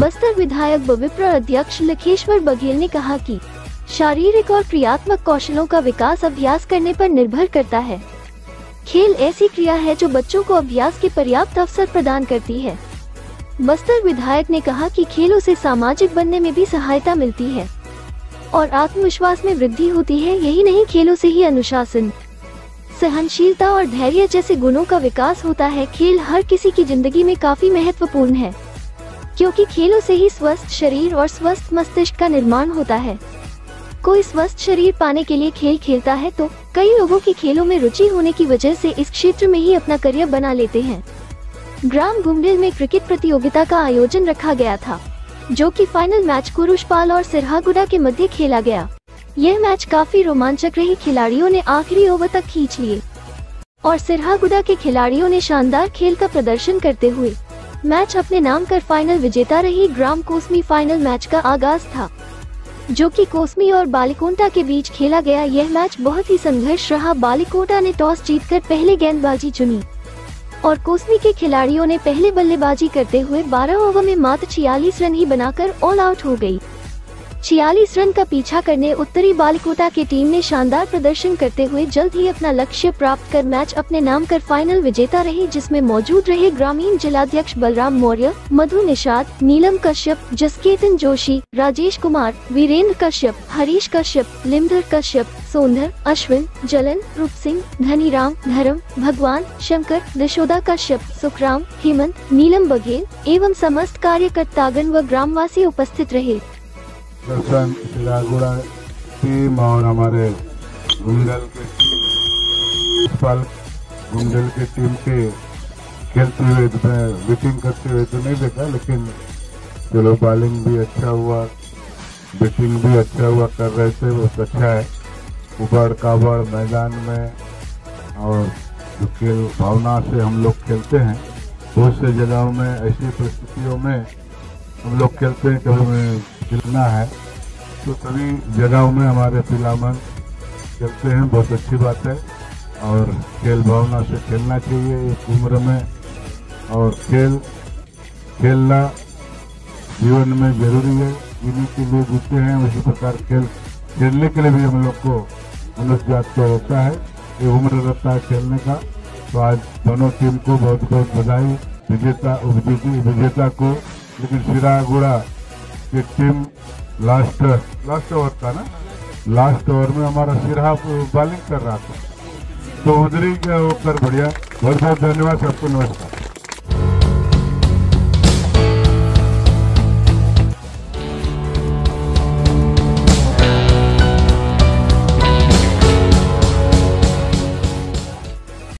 बस्तर विधायक व विप्र अध्यक्ष लखेश्वर बघेल ने कहा कि शारीरिक और क्रियात्मक कौशलों का विकास अभ्यास करने पर निर्भर करता है। खेल ऐसी क्रिया है जो बच्चों को अभ्यास के पर्याप्त अवसर प्रदान करती है। बस्तर विधायक ने कहा कि खेलों से सामाजिक बनने में भी सहायता मिलती है और आत्मविश्वास में वृद्धि होती है, यही नहीं खेलों से ही अनुशासन, सहनशीलता और धैर्य जैसे गुणों का विकास होता है। खेल हर किसी की ज़िंदगी में काफ़ी महत्वपूर्ण है। क्योंकि खेलों से ही स्वस्थ शरीर और स्वस्थ मस्तिष्क का निर्माण होता है। कोई स्वस्थ शरीर पाने के लिए खेल खेलता है तो कई लोगों की खेलों में रुचि होने की वजह से इस क्षेत्र में ही अपना करियर बना लेते हैं। ग्राम घुमडिल में क्रिकेट प्रतियोगिता का आयोजन रखा गया था, जो कि फाइनल मैच कुरुषपाल और सिरहागुडा के मध्य खेला गया। यह मैच काफ़ी रोमांचक रही, खिलाड़ियों ने आखिरी ओवर तक खींच लिए। और सिरहागुडा के खिलाड़ियों ने शानदार खेल का प्रदर्शन करते हुए मैच अपने नाम कर फाइनल विजेता रही ग्राम कोसमी फाइनल मैच का आगाज़ था। जो कि कोसमी और बालिकोटा के बीच खेला गया यह मैच बहुत ही संघर्ष रहा। बालिकोटा ने टॉस जीतकर पहले गेंदबाजी चुनी और कोसमी के खिलाड़ियों ने पहले बल्लेबाजी करते हुए 12 ओवर में मात्र छियालीस रन ही बनाकर ऑल आउट हो गई। छियालीस रन का पीछा करने उत्तरी बालिकोटा की टीम ने शानदार प्रदर्शन करते हुए जल्द ही अपना लक्ष्य प्राप्त कर मैच अपने नाम कर फाइनल विजेता रही, जिसमें मौजूद रहे ग्रामीण जिलाध्यक्ष बलराम मौर्य, मधु निषाद, नीलम कश्यप, जसकेतन जोशी, राजेश कुमार, वीरेंद्र कश्यप, हरीश कश्यप लिमधर कश्यप सोंधर अश्विन, जलन, रूप सिंह, धनीराम, धर्म, भगवान, शंकर दशोदा कश्यप, सुखराम, हेमंत, नीलम बघेल, एवं समस्त कार्यकर्तागण व ग्रामवासी उपस्थित रहे। दर्शन सिरागुड़ा टीम और हमारे गुंडल के टीम गुंडल की टीम के खेलते हुए बैटिंग करते हुए तो नहीं देखा, लेकिन चलो बॉलिंग भी अच्छा हुआ, बैटिंग भी अच्छा हुआ, कर रहे थे, बहुत अच्छा है। उबड़ काबड़ मैदान में और जो खेल भावना से हम लोग खेलते हैं, बहुत से जगहों में, ऐसी परिस्थितियों में हम लोग खेलते हैं कभी खेलना है तो सभी जगहों में हमारे पिलामन खेलते हैं, बहुत अच्छी बात है। और खेल भावना से खेलना चाहिए इस उम्र में। और खेल, खेलना जीवन में ज़रूरी है। इन्हीं के लिए जीते हैं, उसी प्रकार खेल, खेलने के लिए भी हम लोग को मनुष्य जात को होता है, ये उम्र रहता है खेलने का। तो आज दोनों टीम को बहुत बहुत बधाई। विजेता उपजीती, विजेता को, लेकिन सिरागुड़ा की टीम लास्ट लास्ट ओवर था ना? लास्ट ओवर में हमारा सिरहा बॉलिंग कर रहा था। तो उधर ही वो कर बढ़िया। बहुत बहुत धन्यवाद, सबको नमस्कार।